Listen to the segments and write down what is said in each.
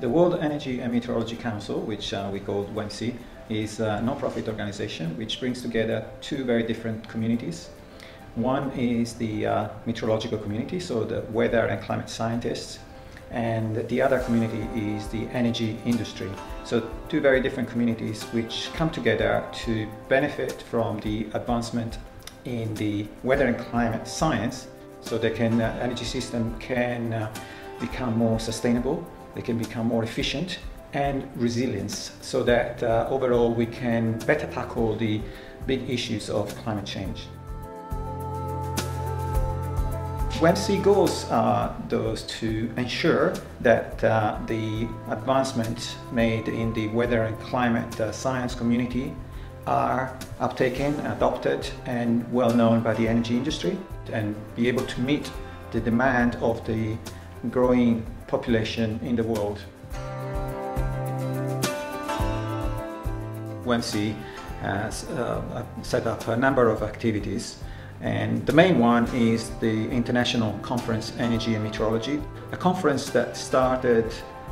The World Energy and Meteorology Council, which uh, we call WEMC, is a non-profit organization which brings together two very different communities. One is the uh, meteorological community, so the weather and climate scientists, and the other community is the energy industry. So two very different communities which come together to benefit from the advancement in the weather and climate science so the can, uh, energy system can uh, become more sustainable, they can become more efficient and resilience so that uh, overall we can better tackle the big issues of climate change. WEMC goals are those to ensure that uh, the advancements made in the weather and climate uh, science community are uptaken, adopted and well known by the energy industry and be able to meet the demand of the growing population in the world. WEMC has uh, set up a number of activities and the main one is the International Conference Energy and Meteorology, a conference that started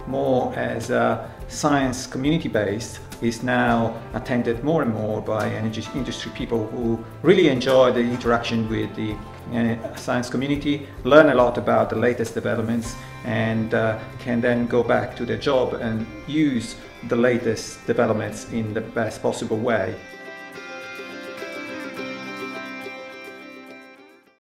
more as a science community based is now attended more and more by energy industry people who really enjoy the interaction with the uh, science community, learn a lot about the latest developments and uh, can then go back to their job and use the latest developments in the best possible way.